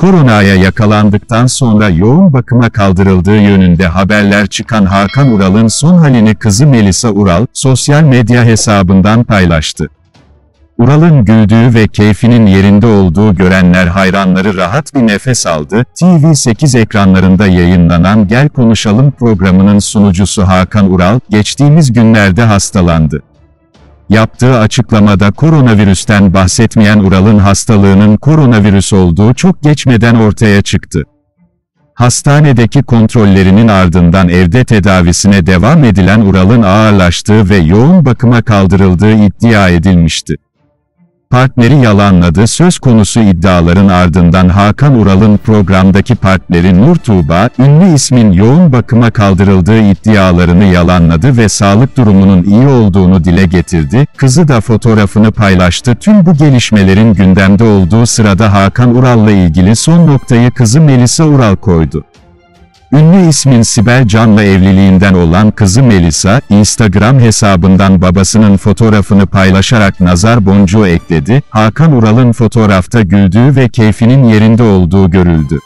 Koronaya yakalandıktan sonra yoğun bakıma kaldırıldığı yönünde haberler çıkan Hakan Ural'ın son halini kızı Melisa Ural, sosyal medya hesabından paylaştı. Ural'ın güldüğü ve keyfinin yerinde olduğu görenler hayranları rahat bir nefes aldı. TV8 ekranlarında yayınlanan Gel Konuşalım programının sunucusu Hakan Ural, geçtiğimiz günlerde hastalandı. Yaptığı açıklamada koronavirüsten bahsetmeyen Ural'ın hastalığının koronavirüs olduğu çok geçmeden ortaya çıktı. Hastanedeki kontrollerinin ardından evde tedavisine devam edilen Ural'ın ağırlaştığı ve yoğun bakıma kaldırıldığı iddia edilmişti. Partneri yalanladı söz konusu iddiaların ardından Hakan Ural'ın programdaki partneri Nur Tuğba, ünlü ismin yoğun bakıma kaldırıldığı iddialarını yalanladı ve sağlık durumunun iyi olduğunu dile getirdi, kızı da fotoğrafını paylaştı. Tüm bu gelişmelerin gündemde olduğu sırada Hakan Ural'la ilgili son noktayı kızı Melisa Ural koydu. Ünlü ismin Sibel Can'la evliliğinden olan kızı Melisa, Instagram hesabından babasının fotoğrafını paylaşarak nazar boncuğu ekledi, Hakan Ural'ın fotoğrafta güldüğü ve keyfinin yerinde olduğu görüldü.